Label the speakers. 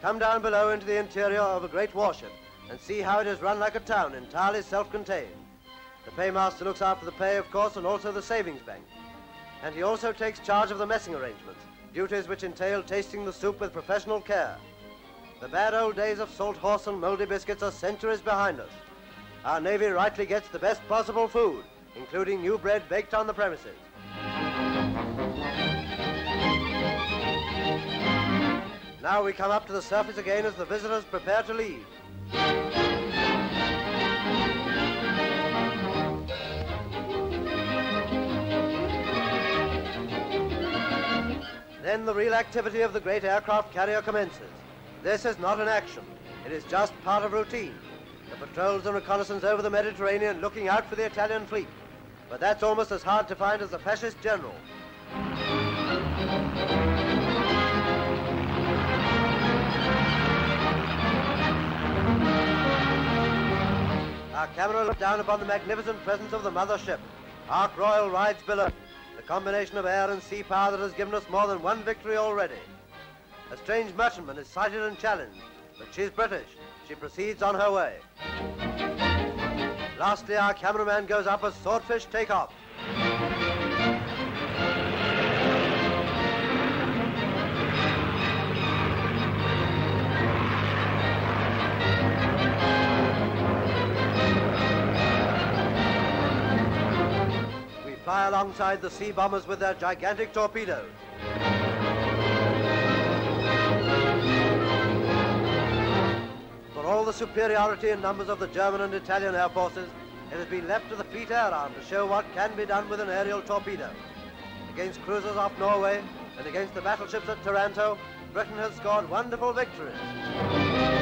Speaker 1: come down below into the interior of a great warship and see how it is run like a town, entirely self-contained. The paymaster looks after the pay, of course, and also the savings bank. And he also takes charge of the messing arrangements, duties which entail tasting the soup with professional care. The bad old days of salt horse and moldy biscuits are centuries behind us. Our Navy rightly gets the best possible food, including new bread baked on the premises. Now we come up to the surface again as the visitors prepare to leave. Then the real activity of the great aircraft carrier commences. This is not an action. It is just part of routine. The patrols and reconnaissance over the Mediterranean looking out for the Italian fleet. But that's almost as hard to find as the fascist general. Our camera looks down upon the magnificent presence of the mother ship. Ark Royal rides below. The combination of air and sea power that has given us more than one victory already. A strange merchantman is sighted and challenged, but she's British. She proceeds on her way. Lastly, our cameraman goes up as swordfish take off. Fly alongside the sea bombers with their gigantic torpedoes. For all the superiority in numbers of the German and Italian air forces, it has been left to the Fleet Air Arm to show what can be done with an aerial torpedo. Against cruisers off Norway and against the battleships at Taranto, Britain has scored wonderful victories.